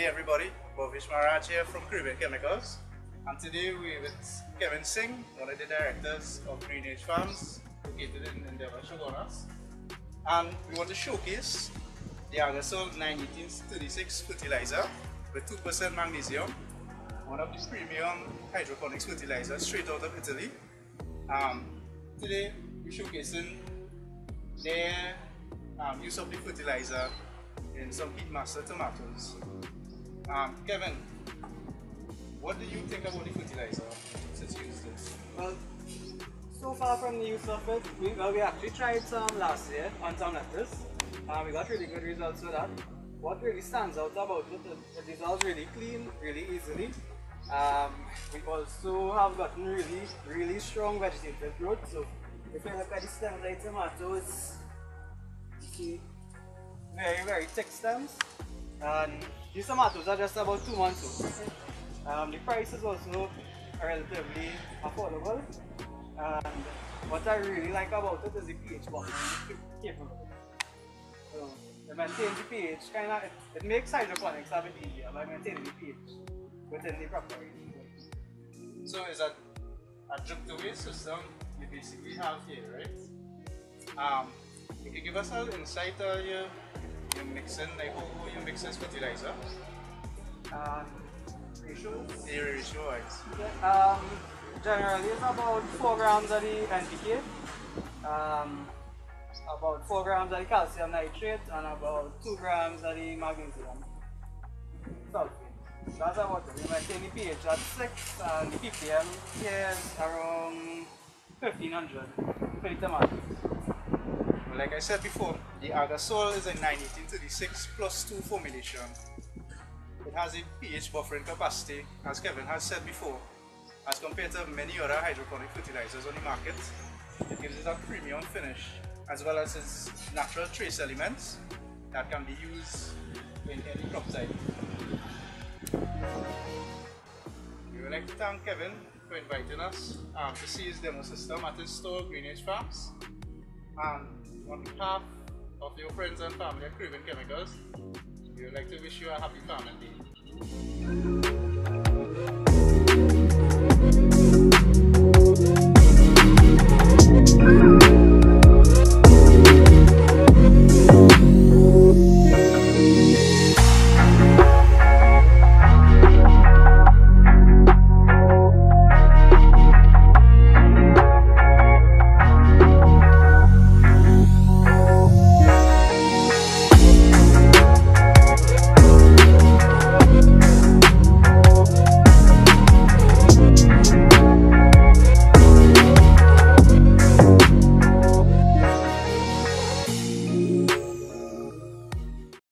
day everybody, Bhavesh Maharaj here from Caribbean Chemicals and today we're with Kevin Singh, one of the directors of Greenage Farms located in Endeavour, Chaguanas and we want to showcase the Agasol 1936 fertilizer with 2% magnesium, one of the premium hydroponics fertilizers straight out of Italy. Um, today we're showcasing their um, use of the fertilizer in some Heatmaster tomatoes. Um, Kevin, what do you think about the fertilizer since you used this? Well, so far from the use of it, we, well, we actually tried some last year on some lettuce. Uh, we got really good results with that. What really stands out about it, it, it dissolves really clean, really easily. Um, we also have gotten really, really strong vegetative growth. So if you look at the stems the tomatoes, you see very, very thick stems. And these tomatoes are just about two months old. Um, the price is also relatively affordable. And what I really like about it is the pH bond capable. So it maintains the pH kind of, it, it, makes hydroponics a bit easier by maintaining the pH within the proper range. So is that a drip to waste system you basically have here, right? Um, you can give us a little insight uh, your, your mixing, like how, how you mix this fertilizer? Um, ratios? The ratio wise. Yeah, um, generally it's about 4 grams of the NPK, um, about 4 grams of the calcium nitrate, and about 2 grams of the magnesium sulfate. That's about it. We maintain the pH at 6 and the ppm is around 1500 for the tomatoes. Like I said before, the Agasol is a 1936 plus 2 formulation. It has a pH buffering capacity, as Kevin has said before, as compared to many other hydroponic fertilizers on the market. It gives it a premium finish, as well as its natural trace elements that can be used in any crop type. We would like to thank Kevin for inviting us um, to see his demo system at his store, Greenage Farms. And on behalf of your friends and family at Caribbean Chemicals, we would like to wish you a happy family day.